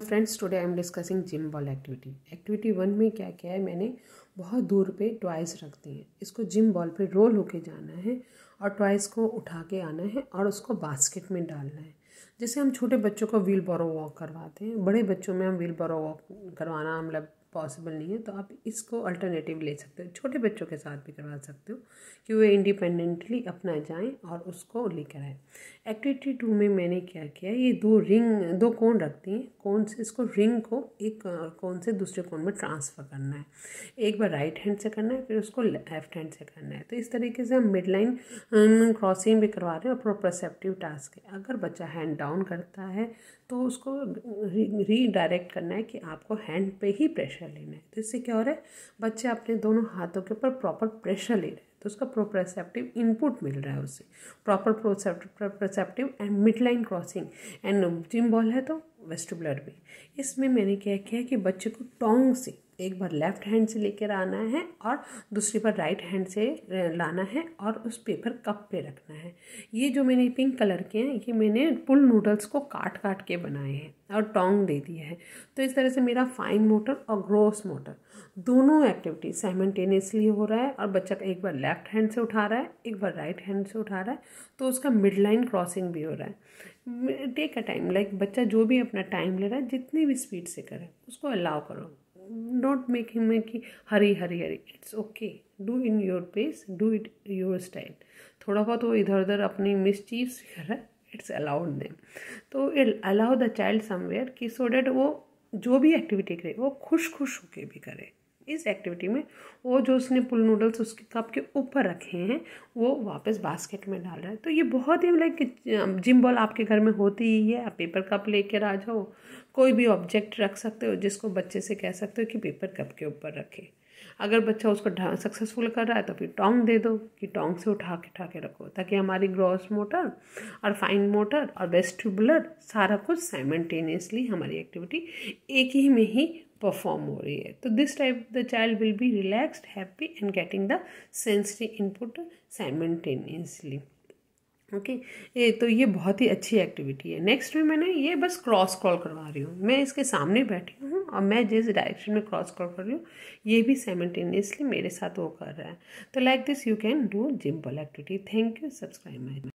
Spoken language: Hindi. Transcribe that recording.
Friends today I am discussing gym ball activity activity one में क्या क्या है? मैंने बहुत दूर पे ट्वाइस रख दी है। इसको जिम बॉल पे रोल होके जाना है और ट्वाइस को उठा के आना है और उसको बास्केट में डालना है। जैसे हम छोटे बच्चों को व्हील बोरो वॉक करवाते हैं, बड़े बच्चों में हम व्हील बोरो वॉक करवाना मतलब पॉसिबल नहीं है तो आप इसको अल्टरनेटिव ले सकते हो। छोटे बच्चों के साथ भी करवा सकते हो कि वो इंडिपेंडेंटली अपना जाएँ और उसको लेकर आए। एक्टिविटी टू में मैंने क्या किया, ये दो रिंग दो कोन रखती हैं। कोन से इसको रिंग को एक कोन से दूसरे कोन में ट्रांसफ़र करना है। एक बार राइट हैंड से करना है, फिर उसको लेफ़्ट हैंड से करना है। तो इस तरीके से हम मिड लाइन क्रॉसिंग भी करवा रहे हैं और प्रोप्रसेप्टिव टास्क है। अगर बच्चा हैंड डाउन करता है तो उसको रीडायरेक्ट करना है कि आपको हैंड पे ही प्रेशर लेना है। तो इससे क्या हो रहा है? बच्चे अपने दोनों हाथों के ऊपर प्रॉपर प्रेशर ले रहे हैं। तो उसका प्रोप्रसेप्टिव इनपुट मिल रहा है उससे। Proper proprioceptive and mid line crossing and gym ball है तो वेस्टिबुलर भी। इसमें मैंने क्या किया कि बच्चे को टोंग से एक बार लेफ़्ट हैंड से लेकर आना है और दूसरी बार राइट हैंड से लाना है और उस पेपर कप पे रखना है। ये जो मैंने पिंक कलर के हैं, ये मैंने पुल नूडल्स को काट काट के बनाए हैं और टोंग दे दिया है। तो इस तरह से मेरा फाइन मोटर और ग्रोस मोटर दोनों एक्टिविटी साइमल्टेनियसली हो रहा है और बच्चा एक बार लेफ़्ट हैंड से उठा रहा है, एक बार राइट हैंड से उठा रहा है तो उसका मिड लाइन क्रॉसिंग भी हो रहा है। टेक अ टाइम लाइक बच्चा जो भी अपना टाइम ले रहा है, जितनी भी स्पीड से करे, उसको अलाउ करो। Don't make him make hurry hurry hurry it's okay do in your pace do it your style थोड़ा बहुत वो इधर उधर अपनी मिस चीज़ कर रहा है इट्स अलाउड देम तो it allow the child somewhere कि सो डैट वो जो भी एक्टिविटी करे, वो खुश खुश होके भी करे। इस एक्टिविटी में वो जो उसने पुल नूडल्स उसके कप के ऊपर रखे हैं, वो वापस बास्केट में डाल रहा है। तो ये बहुत ही लाइक जिम बॉल आपके घर में होती ही है। आप पेपर कप लेकर आ जाओ, कोई भी ऑब्जेक्ट रख सकते हो जिसको बच्चे से कह सकते हो कि पेपर कप के ऊपर रखे। अगर बच्चा उसको सक्सेसफुल कर रहा है तो फिर टोंग दे दो कि टोंग से उठा के उठा के रखो, ताकि हमारी ग्रॉस मोटर और फाइन मोटर और वेस्टिबुलर सारा कुछ साइमल्टेनियसली हमारी एक्टिविटी एक ही में ही परफॉर्म हो रही है। तो this type the child will be relaxed happy and getting the sensory input simultaneously okay ये तो ये बहुत ही अच्छी एक्टिविटी है। नेक्स्ट में मैंने ये बस क्रॉस क्रॉल करवा रही हूँ। मैं इसके सामने बैठी हूँ। और मैं जिस डायरेक्शन में क्रॉस कर रही हूँ, ये भी साइमल्टेनियसली मेरे साथ वो कर रहा है। तो like this you can do gym ball activity thank you subscribe my